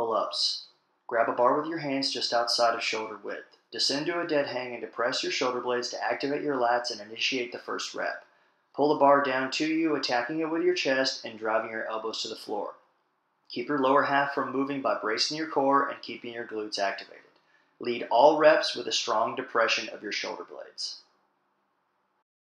Pull ups. Grab a bar with your hands just outside of shoulder width. Descend to a dead hang and depress your shoulder blades to activate your lats and initiate the first rep. Pull the bar down to you, attacking it with your chest and driving your elbows to the floor. Keep your lower half from moving by bracing your core and keeping your glutes activated. Lead all reps with a strong depression of your shoulder blades.